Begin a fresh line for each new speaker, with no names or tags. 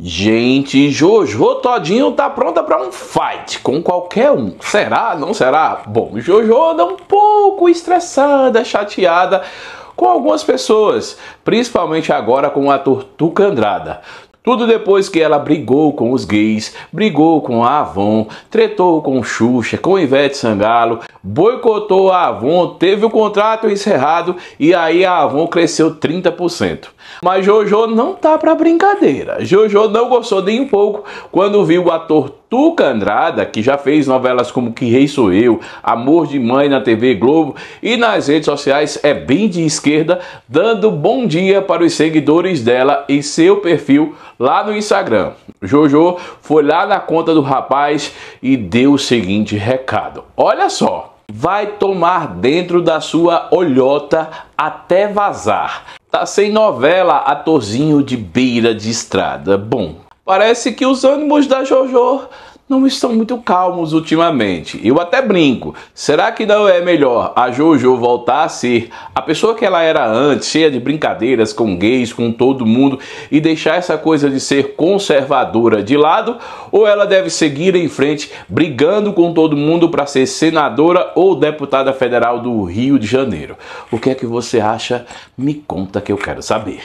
Gente, Jojo Todinho tá pronta para um fight com qualquer um. Será? Não será? Bom, Jojo anda um pouco estressada, chateada com algumas pessoas, principalmente agora com o ator Tuca Andrada. Tudo depois que ela brigou com os gays, brigou com a Avon, tretou com Xuxa, com Ivete Sangalo, boicotou a Avon, teve o contrato encerrado e aí a Avon cresceu 30%. Mas Jojo não tá para brincadeira. Jojo não gostou nem um pouco quando viu o ator Tuca Andrada, que já fez novelas como Que Rei Sou Eu, Amor de Mãe na TV Globo e nas redes sociais é bem de esquerda, dando bom dia para os seguidores dela em seu perfil lá no Instagram. Jojo foi lá na conta do rapaz e deu o seguinte recado: Olha só, vai tomar dentro da sua olhota até vazar. Tá sem novela, atorzinho de beira de estrada. Bom, parece que os ânimos da Jojo não estão muito calmos ultimamente. Eu até brinco. Será que não é melhor a Jojo voltar a ser a pessoa que ela era antes, cheia de brincadeiras com gays, com todo mundo, e deixar essa coisa de ser conservadora de lado? Ou ela deve seguir em frente, brigando com todo mundo para ser senadora ou deputada federal do Rio de Janeiro? O que é que você acha? Me conta que eu quero saber.